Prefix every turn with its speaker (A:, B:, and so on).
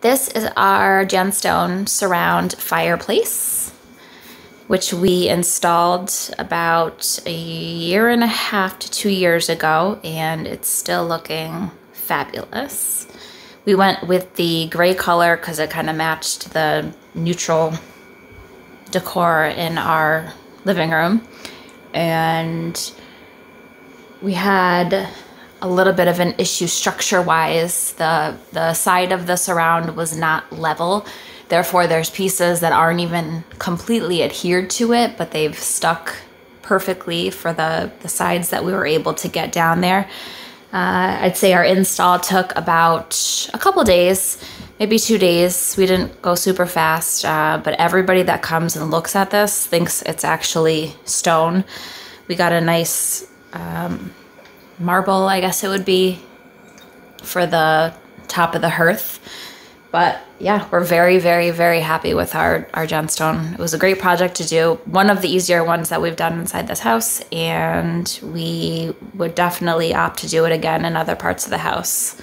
A: This is our GenStone surround fireplace, which we installed about a year and a half to two years ago, and it's still looking fabulous. We went with the gray color because it kind of matched the neutral decor in our living room. And we had a little bit of an issue structure wise. The the side of the surround was not level. Therefore, there's pieces that aren't even completely adhered to it, but they've stuck perfectly for the, the sides that we were able to get down there. Uh, I'd say our install took about a couple days, maybe two days. We didn't go super fast, uh, but everybody that comes and looks at this thinks it's actually stone. We got a nice um, marble, I guess it would be, for the top of the hearth. But yeah, we're very, very, very happy with our, our GenStone. It was a great project to do. One of the easier ones that we've done inside this house, and we would definitely opt to do it again in other parts of the house.